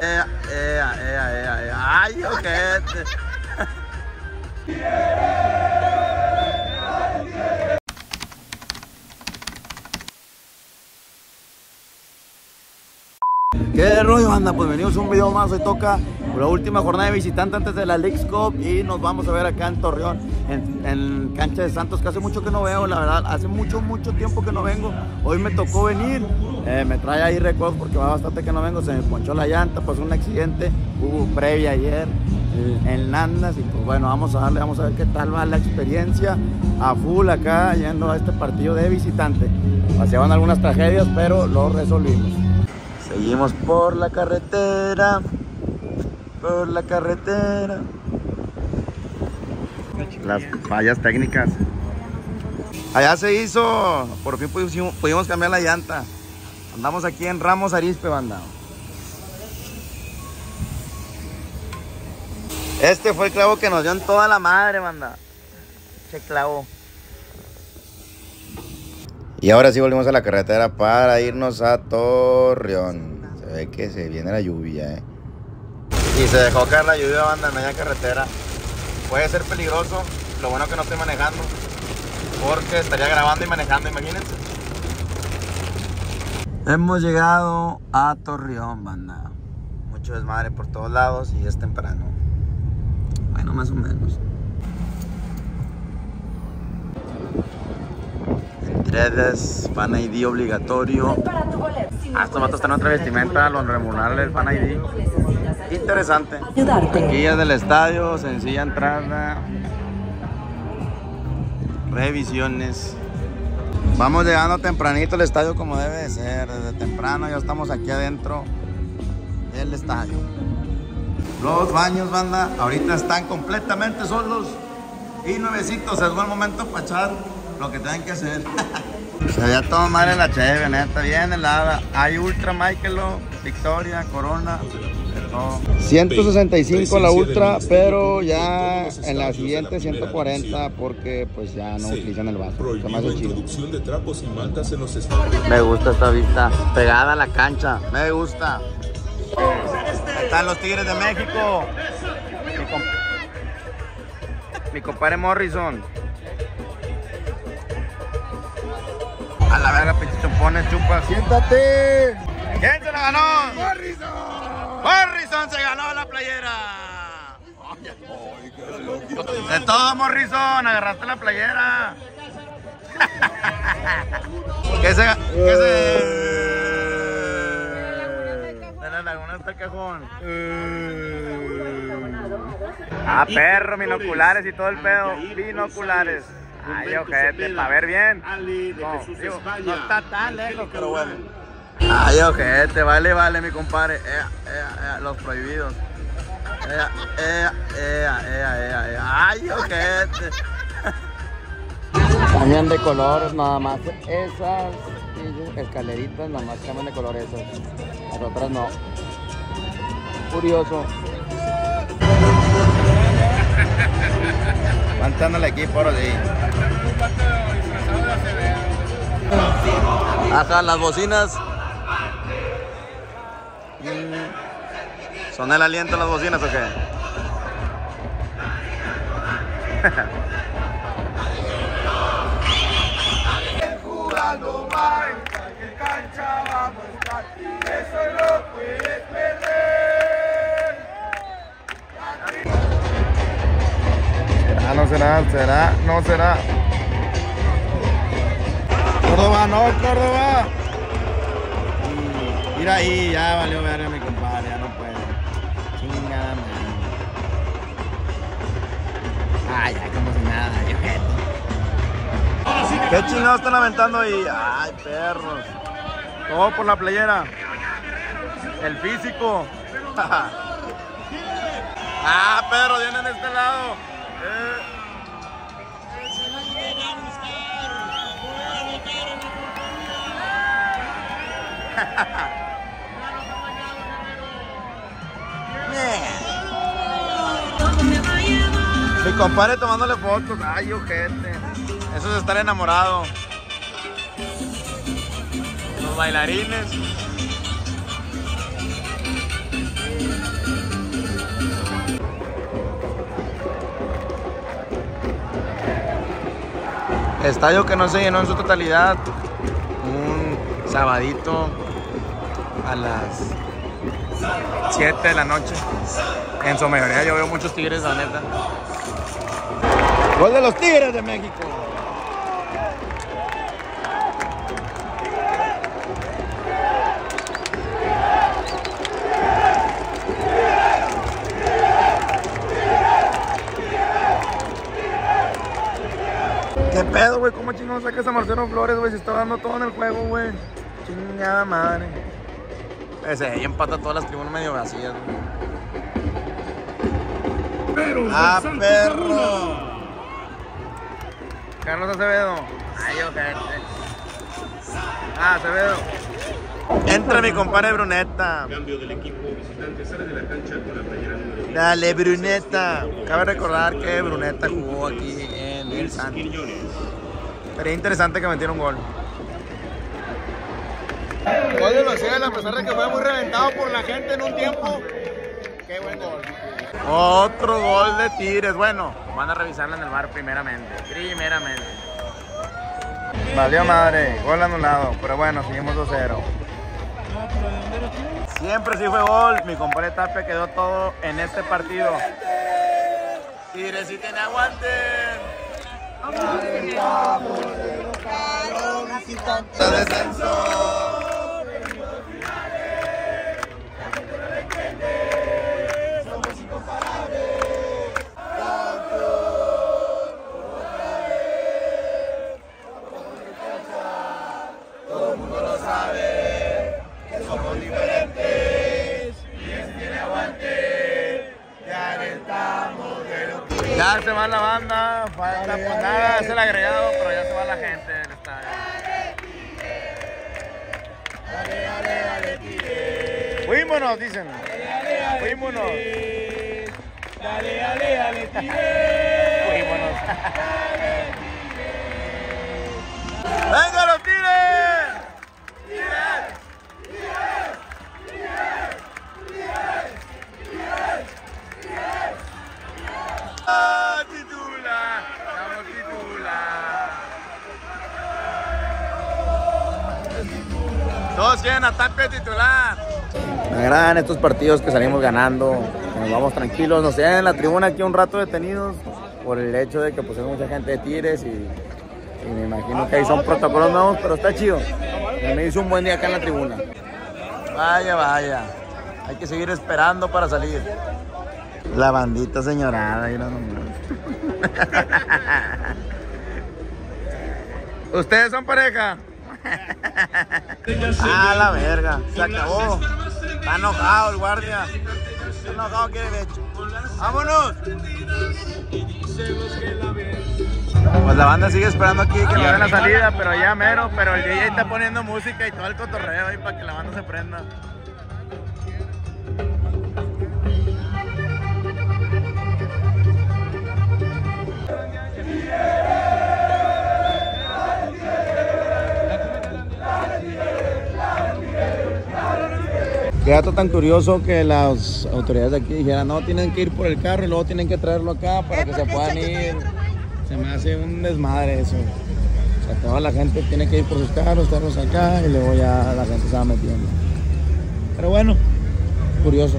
ea, ea, ea, ea, ea. Ay, ojete. ¿Qué rollo, anda? Pues venimos un video más. Hoy toca la última jornada de visitante antes de la Leagues Cup y nos vamos a ver acá en Torreón, en, en cancha de Santos, que hace mucho que no veo, la verdad. Hace mucho, mucho tiempo que no vengo. Hoy me tocó venir. Eh, me trae ahí recuerdos porque va bastante que no vengo. Se me ponchó la llanta, pasó un accidente. Hubo previa ayer en, Landas y pues bueno, vamos a darle, vamos a ver qué tal va la experiencia a full acá yendo a este partido de visitante. Paseaban algunas tragedias, pero lo resolvimos. Seguimos por la carretera, por la carretera. Las fallas técnicas. Allá se hizo, por fin pudimos, cambiar la llanta. Andamos aquí en Ramos Arispe, banda. Este fue el clavo que nos dio en toda la madre, banda. Che clavo. Y ahora sí volvimos a la carretera para irnos a Torreón. Se ve que se viene la lluvia, eh. Y se dejó caer la lluvia, banda, en media carretera. Puede ser peligroso. Lo bueno que no estoy manejando. Porque estaría grabando y manejando, imagínense. Hemos llegado a Torreón, banda. Mucho desmadre por todos lados y es temprano. Bueno, más o menos. Entregas, fan ID obligatorio. Ah, estos vatos están otra vestimenta, los remunarle el fan ID. Interesante. Es del estadio, sencilla entrada. Revisiones. Vamos llegando tempranito al estadio como debe de ser. Desde temprano ya estamos aquí adentro del estadio. Los baños, banda, ahorita están completamente solos y nuevecitos. Es buen momento para echar lo que tengan que hacer. Se veía todo mal en la cheve, neta, bien helada. Hay Ultra Michaelo, Victoria, Corona, de todo. 165 la Ultra, pero ya en la siguiente 140 porque pues ya no utilizan el vaso. Chido. de trapos y mantas en los Me gusta esta vista, pegada a la cancha, me gusta. Ahí están los Tigres de México. Mi, comp- Mi compadre Morrison. A la verga, pinche chumpones, chupas. ¡Siéntate! ¿Quién se la ganó? ¡Morrison! ¡Morrison se ganó la playera! De todo, Morrison, agarraste la playera. ¿Qué se.? ¿Qué se.? De la laguna hasta el cajón. Ah, perro, binoculares y todo el pedo. Binoculares. Ay, ojete, para ver bien. No, digo, no está tan lejos, pero bueno. Ay, ojete, vale, vale, mi compadre. Ea, ea, ea, los prohibidos. Ea, ea, ea, ea, ea, ea. Ay, ojete. Cambian de colores nada más. Esas escaleritas nada más cambian de color esas. Las otras no. Curioso. Levantando el equipo ahora sí. Ajá, las bocinas. ¿Son el aliento las bocinas o qué? ¿Será, no será? ¿No será? Córdoba, no, Córdoba. Mira ahí, ya valió verga mi compadre, ya no puede. Chingada madre. Ay, ya como si nada, ya ¿Qué chingados están aventando ahí? Ay, perros. Todo por la playera. El físico. ah, perro, vienen de este lado. Eh. Mi compadre tomándole fotos. Ay, ojete. Eso es estar enamorado. Los bailarines. Estadio que no se llenó en su totalidad. Un sabadito a las 7 de la noche. En su mayoría yo veo muchos tigres, la neta. Gol de los Tigres de México. ¿Qué pedo, güey? ¿Cómo chingón sacas a Marcelo Flores, güey? Se está dando todo en el juego, güey. Chingada madre. Ese ahí empata todas las tribunas medio vacías, güey. ¡Ah, perro! Carlos Acevedo. Ay, ojete. Ah, Acevedo. Entra mi compadre Bruneta. Cambio del equipo visitante sale de la cancha con la playera número 10. Dale, Bruneta. Cabe recordar que Bruneta jugó aquí en el Santos. Sería interesante que metiera un gol. Gol de los Cielos, a pesar de que fue muy reventado por la gente en un tiempo. Qué buen gol. Otro gol de Tigres. Bueno, van a revisarla en el bar primeramente. Primeramente. Valió madre, gol anulado. Pero bueno, seguimos 2-0. Siempre sí fue gol. Mi compadre Tapia quedó todo en este partido. Tigres sí tiene aguante. Ya se va la banda, falta pues nada, es el agregado, pero ya se va la gente del estadio. Fuímonos, dicen. Fuímonos. Dale, dale, dale, Fuímonos. ¡Venga los Tapia titular. Me agradan estos partidos que salimos ganando, que nos vamos tranquilos, nos quedan en la tribuna aquí un rato detenidos por el hecho de que pues hay mucha gente de Tigres y, y me imagino que ahí son protocolos nuevos, pero está chido. Me hizo un buen día acá en la tribuna. Vaya, vaya. Hay que seguir esperando para salir. La bandita señorada. mira nomás. ¿Ustedes son pareja? Ah, la verga. Se acabó. Está enojado el guardia. Está enojado, quiere becho. ¡Vámonos! Pues la banda sigue esperando aquí que nos den la salida, pero ya mero, pero el DJ está poniendo música y todo el cotorreo ahí para que la banda se prenda. Qué dato tan curioso que las autoridades de aquí dijeran, no, tienen que ir por el carro y luego tienen que traerlo acá para que se puedan ir. Se me hace un desmadre eso. O sea, toda la gente tiene que ir por sus carros, traerlos acá y luego ya la gente se va metiendo. Pero bueno, curioso.